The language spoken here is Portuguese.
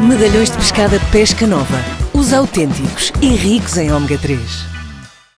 Medalhões de pescada Pesca Nova. Os autênticos e ricos em ômega 3.